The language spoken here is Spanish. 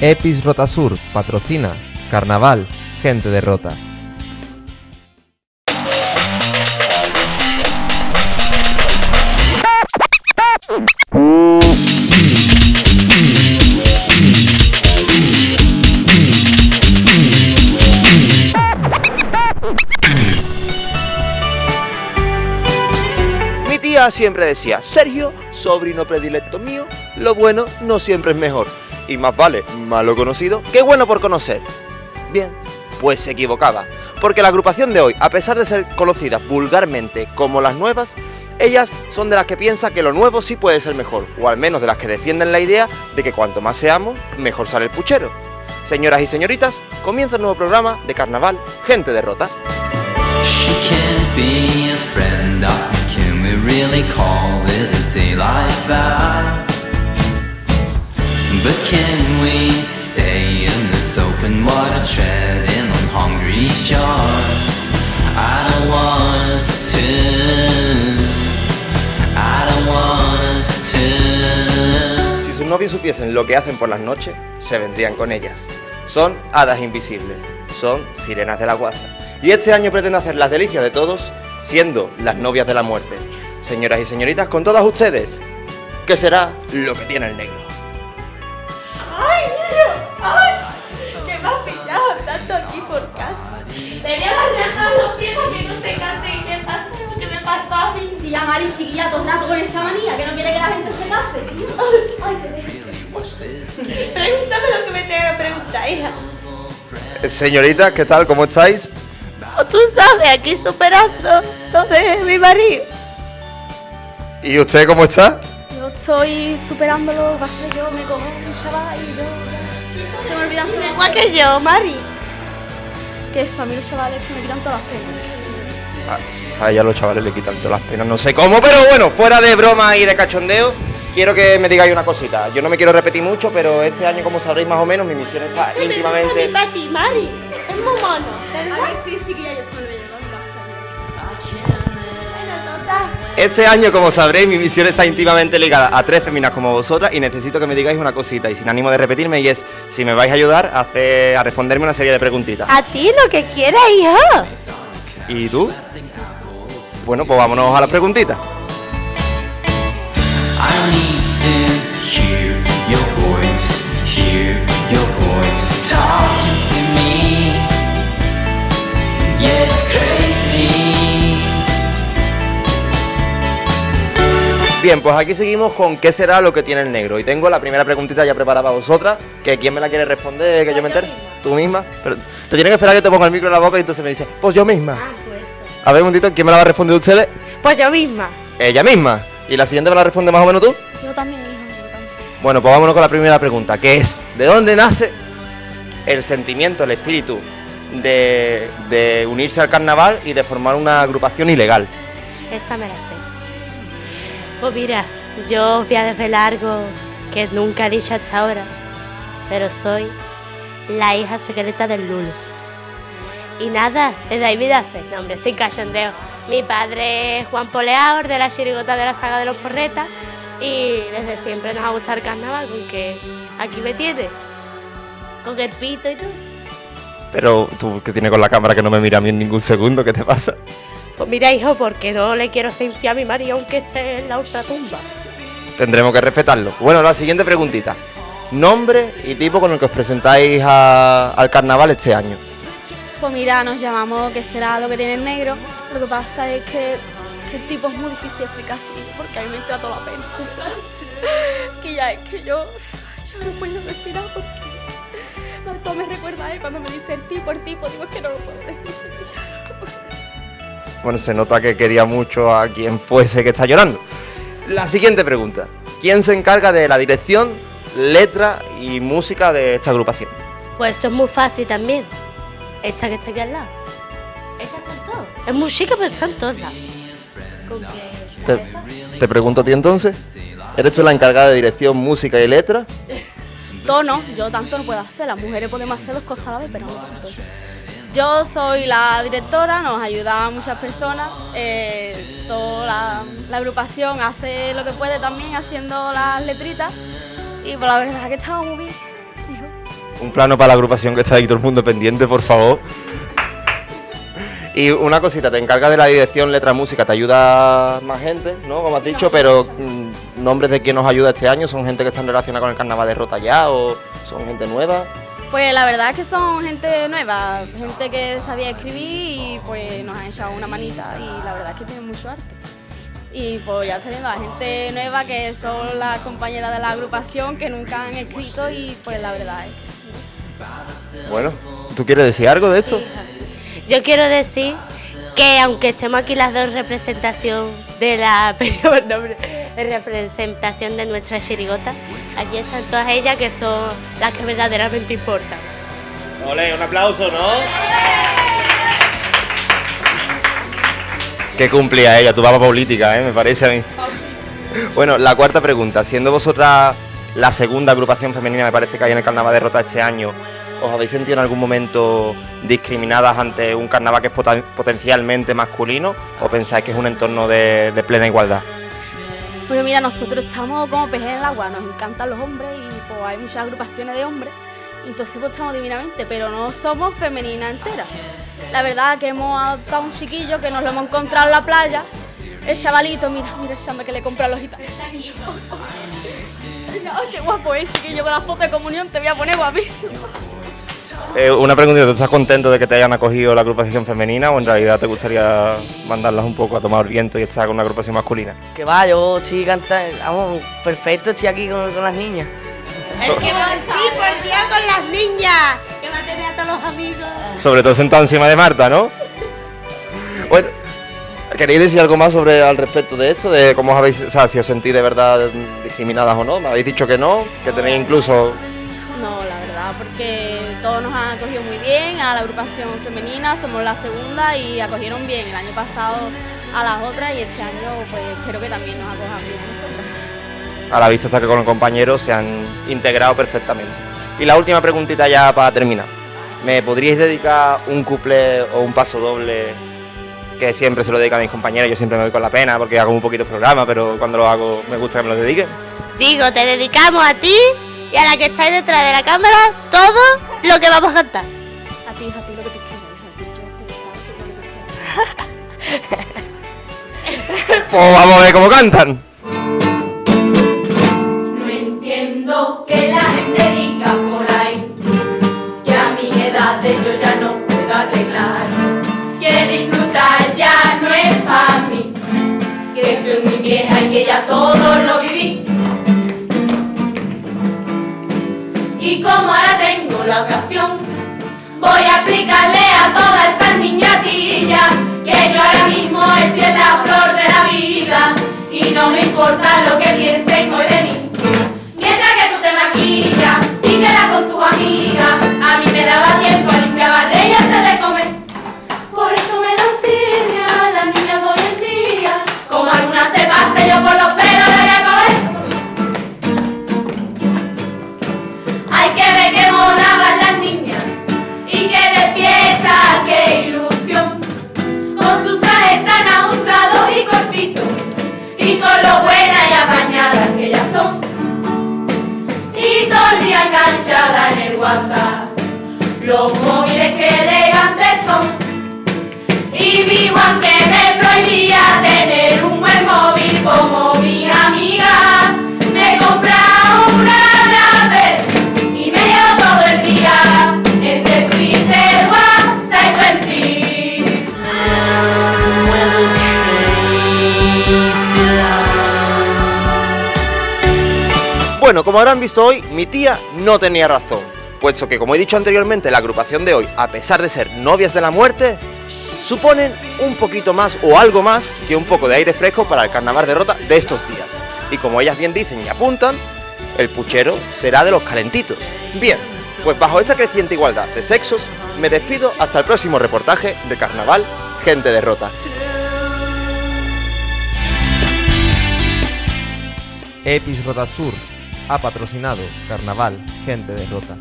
Epis Rotasur patrocina Carnaval, gente de Rota. Mi tía siempre decía, Sergio, sobrino predilecto mío, lo bueno no siempre es mejor. Y más vale malo conocido que bueno por conocer. Bien, pues se equivocaba. Porque la agrupación de hoy, a pesar de ser conocidas vulgarmente como las nuevas, ellas son de las que piensan que lo nuevo sí puede ser mejor, o al menos de las que defienden la idea de que cuanto más seamos, mejor sale el puchero. Señoras y señoritas, comienza el nuevo programa de Carnaval Gente de Rota. She But can we stay in this open water treading on hungry? I don't. Si sus novios supiesen lo que hacen por las noches, se vendrían con ellas. Son hadas invisibles, son sirenas de la guasa. Y este año pretende hacer las delicias de todos, siendo las novias de la muerte. Señoras y señoritas, con todas ustedes, ¿qué será lo que tiene el negro? Mari chiquilla todo el rato con esta manía que no quiere que la gente se case. Ay, qué bien. Pregúntame lo que me tengo que preguntar, hija. Eh, Señoritas, ¿qué tal? ¿Cómo estáis? O tú sabes, aquí superando lo de mi marido. ¿Y usted cómo está? Yo estoy superándolo, va a ser yo, me como un chaval y yo... Se me olvidan que Igual que yo, Mari. Que eso, a mí los chavales que me quitan todas las penas. A ella los chavales le quitan todas las penas, no sé cómo, pero bueno, fuera de broma y de cachondeo, quiero que me digáis una cosita. Yo no me quiero repetir mucho, pero este año, como sabréis más o menos, mi misión está Me gusta íntimamente... mi para ti, Mari. Es muy mono, ¿verdad? Ay, sí, chiquilla, yo me. Este año, como sabréis, mi misión está íntimamente ligada a tres féminas como vosotras y necesito que me digáis una cosita y sin ánimo de repetirme y es si me vais a ayudar a, hacer, a responderme una serie de preguntitas. A ti lo que quieras, hijo. ¿Y tú? Bueno, pues vámonos a las preguntitas. Bien, pues aquí seguimos con qué será lo que tiene el negro. Y tengo la primera preguntita ya preparada para vosotras, que quién me la quiere responder, que yo me entere. ¿Tú misma? Pero te tienes que esperar que te ponga el micro en la boca y entonces me dice, pues yo misma. A ver, un momentito, ¿quién me la va a responder de ustedes? Pues yo misma. Ella misma. ¿Y la siguiente me la responde más o menos tú? Yo también, hija, yo también. Bueno, pues vámonos con la primera pregunta, que es, ¿de dónde nace el sentimiento, el espíritu de, de unirse al carnaval y de formar una agrupación ilegal? Esa me la sé. Pues mira, yo os voy a desvelar algo que nunca he dicho hasta ahora, pero soy la hija secreta del Lulo. Y nada, desde ahí me hace, no hombre, sin cachondeo. Mi padre es Juan Poleaor de la chirigota de la saga de los porretas y desde siempre nos ha gustado el carnaval, con que aquí me tiene, con el pito y todo. Pero tú que tienes con la cámara que no me mira a mí en ningún segundo, ¿qué te pasa? Pues mira, hijo, porque no le quiero ser a mi marido aunque esté en la ultratumba. Tendremos que respetarlo. Bueno, la siguiente preguntita. Nombre y tipo con el que os presentáis a- al carnaval este año. Pues mira, nos llamamos ¿Qué será lo que tiene el negro? Lo que pasa es que, que el tipo es muy difícil de explicar así, porque a mí me entra toda la pena. que ya es que yo, yo no puedo decir nada porque no, todo me recuerda a él cuando me dice el tipo, el tipo, digo es que no lo puedo decir. que ya no lo puedo decir. Bueno, se nota que quería mucho a quien fuese que está llorando. La siguiente pregunta. ¿Quién se encarga de la dirección, letra y música de esta agrupación? Pues eso es muy fácil también. Esta que está aquí al lado. Esta está en todo. Es muy chica, pero está en todos lados. Con Te, te pregunto a ti entonces. ¿Eres tú la encargada de dirección, música y letra? Todo no, yo tanto no puedo hacer, las mujeres podemos hacer dos cosas a la vez, pero no tanto. Yo soy la directora, nos ayudan muchas personas, eh, toda la, la agrupación hace lo que puede también haciendo las letritas y pues la verdad que estaba muy bien. Un plano para la agrupación que está ahí todo el mundo pendiente, por favor. Y una cosita, te encargas de la dirección, letra, música, te ayuda más gente, ¿no? Como has dicho, pero mm, nombres de quién nos ayuda este año, ¿son gente que están relacionada con el carnaval de Rota ya o son gente nueva? Pues la verdad es que son gente nueva, gente que sabía escribir y pues nos han echado una manita y la verdad es que tienen mucho arte. Y pues ya sabiendo la gente nueva que son las compañeras de la agrupación que nunca han escrito y pues la verdad es. Bueno, ¿tú quieres decir algo de esto? Yo quiero decir que aunque estemos aquí las dos representación de la representación de nuestra chirigota, aquí están todas ellas que son las que verdaderamente importan. Ole, un aplauso, ¿no? Que cumplía ella, tu papa política, ¿eh? me parece a mí. Bueno, la cuarta pregunta. Siendo vosotras la segunda agrupación femenina, me parece que hay en el Carnaval de Rota este año, ¿os habéis sentido en algún momento discriminadas ante un carnaval que es poten- potencialmente masculino o pensáis que es un entorno de, de plena igualdad? Bueno, mira, nosotros estamos como peces en el agua, nos encantan los hombres y pues hay muchas agrupaciones de hombres, entonces pues estamos divinamente, pero no somos femeninas enteras. La verdad que hemos adoptado un chiquillo que nos lo hemos encontrado en la playa, el chavalito, mira, mira el chamba que le compra a los gitanos. Y yo, mira, qué guapo es, chiquillo, con la foto de comunión te voy a poner guapísimo. Eh, una preguntita, ¿tú estás contento de que te hayan acogido la agrupación femenina o en realidad te gustaría mandarlas un poco a tomar viento y estar con una agrupación masculina? Que va, yo sí canta, vamos, perfecto, estoy aquí con, con las niñas. Es que va sí, por Dios, con las niñas, que va a tener a todos los amigos. Sobre todo sentado encima de Marta, ¿no? Bueno, ¿queréis decir algo más sobre al respecto de esto? De cómo os habéis, o sea, si os sentís de verdad discriminadas o no. Me habéis dicho que no, que tenéis incluso. No, la verdad, porque todos nos han acogido muy bien a la agrupación femenina, somos la segunda y acogieron bien el año pasado a las otras y este año pues espero que también nos acojan bien a nosotras. A la vista está que con los compañeros se han integrado perfectamente. Y la última preguntita ya para terminar. ¿Me podríais dedicar un couple o un paso doble que siempre se lo dedico a mis compañeros? Yo siempre me voy con la pena porque hago un poquito de programa, pero cuando lo hago me gusta que me lo dediquen. Digo, te dedicamos a ti y a la que estáis detrás de la cámara todo lo que vamos a cantar. A ti, a ti lo que tú quieras, hija, a ti, yo te lo que tú quieras. Pues vamos a ver cómo cantan. Que ya todo lo viví. Y como ahora tengo la ocasión, voy a explicarle a todas esas niñatillas que yo ahora mismo estoy en la flor de la vida y no me importa lo que piensen hoy los móviles que elegantes son. Y vivo aunque me prohibía tener un buen móvil como mi amiga. Me he comprado una nave y me llevo todo el día entre Twitter, WhatsApp y ti. Bueno, como habrán visto hoy, mi tía no tenía razón, puesto que, como he dicho anteriormente, la agrupación de hoy, a pesar de ser novias de la muerte, suponen un poquito más o algo más que un poco de aire fresco para el carnaval de rota de estos días. Y como ellas bien dicen y apuntan, el puchero será de los calentitos. Bien, pues bajo esta creciente igualdad de sexos, me despido hasta el próximo reportaje de Carnaval Gente de Rota. Epis Rota Sur ha patrocinado Carnaval Gente de Rota.